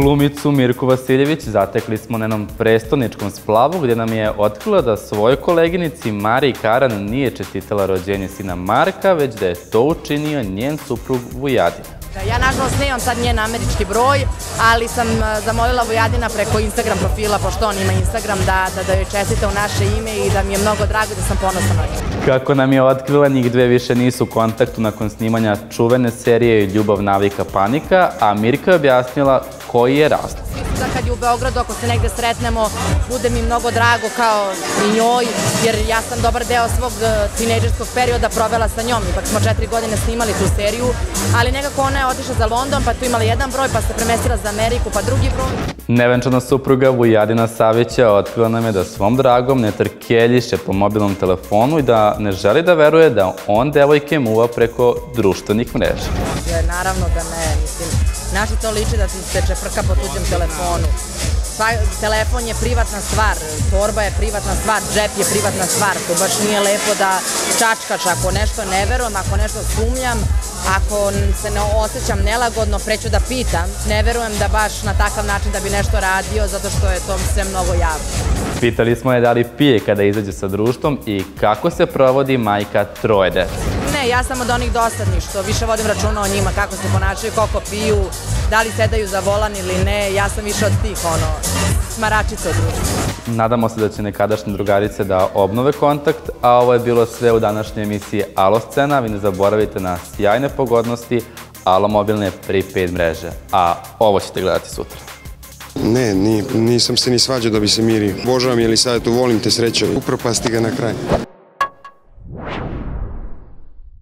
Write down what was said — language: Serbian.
Glumicu Mirku Vasiljević zatekli smo na jednom prestoničkom splavu gdje nam je otkrila da svojoj koleginici Mariji Karan nije čestitala rođenje sina Marka, već da je to učinio njen suprug Vujadin. Da, ja nažalost nemam sad njen američki broj, ali sam e, zamolila Vujadina preko Instagram profila, pošto on ima Instagram, da, da, da joj čestite u naše ime i da mi je mnogo drago da sam ponosna na nju. Kako nam je otkrila, njih dve više nisu u kontaktu nakon snimanja čuvene serije Ljubav, navika, panika, a Mirka je objasnila koji je razlog. Da kad je u Beogradu, ako se negde sretnemo, bude mi mnogo drago kao i njoj, jer ja sam dobar deo svog e, tinejdžerskog perioda provela sa njom. Ipak smo četiri godine snimali tu seriju, ali nekako ona je otišla za London, pa tu imala jedan broj, pa se premestila za Ameriku, pa drugi broj. Nevenčana supruga Vujadina Savića otkrila nam je da svom dragom ne trkeljiše po mobilnom telefonu i da ne želi da veruje da on devojke muva preko društvenih mreža. Naravno da ne, mislim, naše to liči da ti se čeprka po tuđem telefonu. Pa, telefon je privatna stvar, torba je privatna stvar, džep je privatna stvar, to baš nije lepo da čačkaš ako nešto ne verujem, ako nešto sumnjam, ako se ne osjećam nelagodno, preću da pitam, ne verujem da baš na takav način da bi nešto radio, zato što je to sve mnogo javno. Pitali smo je da li pije kada izađe sa društvom i kako se provodi majka troje dece. Ne, ja sam od onih dosadnih što više vodim računa o njima, kako se ponašaju, koliko piju, da li sedaju za volan ili ne, ja sam više od tih, ono, smaračica od društva. Nadamo se da će nekadašnje drugarice da obnove kontakt, a ovo je bilo sve u današnjoj emisiji Alo Scena. Vi ne zaboravite na sjajne pogodnosti Alo mobilne prepaid mreže, a ovo ćete gledati sutra. Ne, ni, nisam se ni svađao da bi se miri. Božavam je li sad, volim te sreće, upropasti ga na kraj.